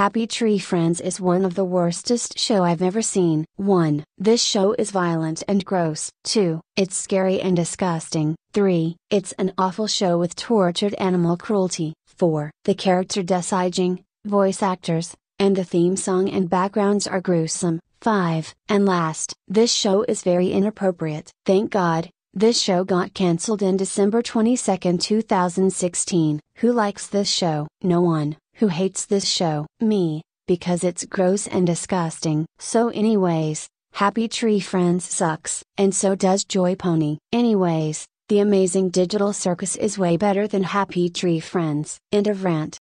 Happy Tree Friends is one of the worstest show I've ever seen. 1. This show is violent and gross. 2. It's scary and disgusting. 3. It's an awful show with tortured animal cruelty. 4. The character designing, voice actors, and the theme song and backgrounds are gruesome. 5. And last, this show is very inappropriate. Thank God, this show got cancelled in December 22, 2016. Who likes this show? No one. Who hates this show? Me, because it's gross and disgusting. So, anyways, Happy Tree Friends sucks, and so does Joy Pony. Anyways, the amazing digital circus is way better than Happy Tree Friends. End of rant.